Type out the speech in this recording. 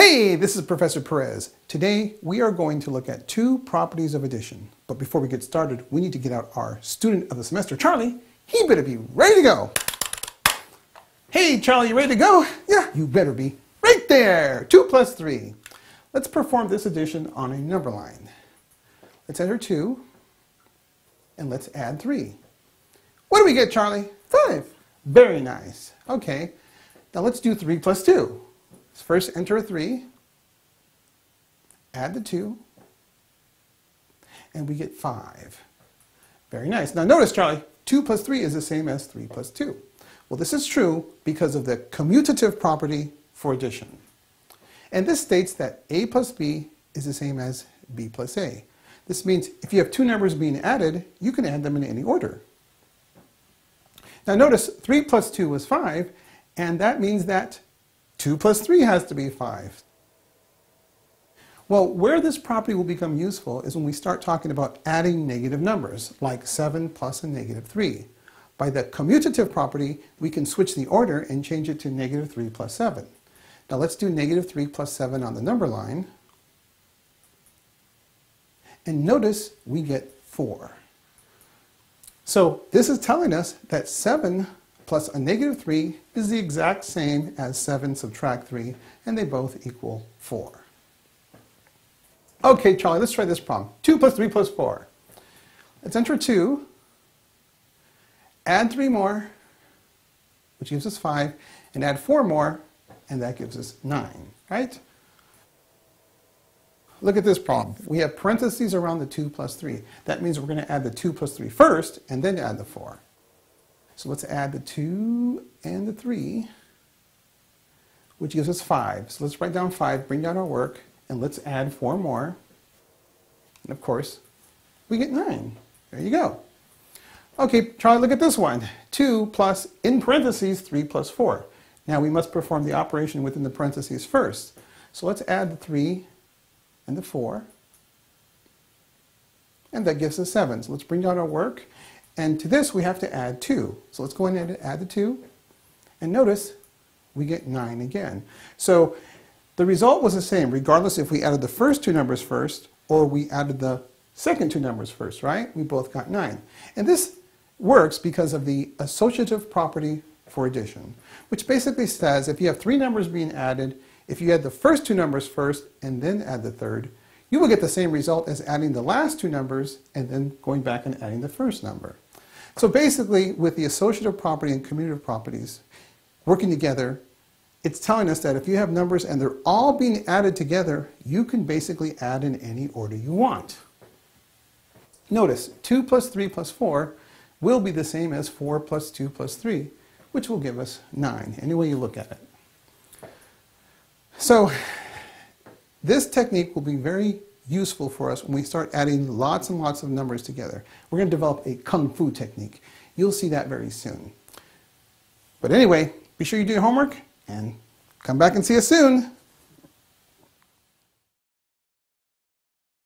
Hey, this is Professor Perez. Today we are going to look at two properties of addition. But before we get started, we need to get out our student of the semester, Charlie. He better be ready to go. Hey, Charlie, you ready to go? Yeah, you better be. Right there, 2 plus 3. Let's perform this addition on a number line. Let's enter 2, and let's add 3. What do we get, Charlie? 5. Very nice. Okay, now let's do 3 plus 2. Let's first enter a 3, add the 2, and we get 5. Very nice. Now notice, Charlie, 2 plus 3 is the same as 3 plus 2. Well, this is true because of the commutative property for addition. And this states that a plus b is the same as b plus a. This means if you have two numbers being added, you can add them in any order. Now notice 3 plus 2 is 5, and that means that 2 plus 3 has to be 5. Well, where this property will become useful is when we start talking about adding negative numbers, like 7 plus a negative 3. By the commutative property, we can switch the order and change it to negative 3 plus 7. Now let's do negative 3 plus 7 on the number line. And notice we get 4. So this is telling us that 7 plus a negative 3 is the exact same as 7 subtract 3, and they both equal 4. Okay, Charlie, let's try this problem. 2 plus 3 plus 4. Let's enter 2, add 3 more, which gives us 5, and add 4 more, and that gives us 9, right? Look at this problem. We have parentheses around the 2 plus 3. That means we're going to add the 2 plus 3 first, and then add the 4. So let's add the 2 and the 3, which gives us 5. So let's write down 5, bring down our work, and let's add 4 more. And of course, we get 9. There you go. Okay, Charlie, look at this one. 2 plus, in parentheses, 3 plus 4. Now we must perform the operation within the parentheses first. So let's add the 3 and the 4. And that gives us 7. So let's bring down our work. And to this, we have to add 2. So let's go ahead and add the 2. And notice we get 9 again. So the result was the same, regardless if we added the first two numbers first or we added the second two numbers first, right? We both got 9. And this works because of the associative property for addition, which basically says if you have three numbers being added, if you add the first two numbers first and then add the third, you will get the same result as adding the last two numbers and then going back and adding the first number. So basically, with the associative property and commutative properties working together, it's telling us that if you have numbers and they're all being added together, you can basically add in any order you want. Notice, 2 plus 3 plus 4 will be the same as 4 plus 2 plus 3, which will give us 9, any way you look at it. So this technique will be very useful for us when we start adding lots and lots of numbers together. We're going to develop a kung fu technique. You'll see that very soon. But anyway, be sure you do your homework and come back and see us soon.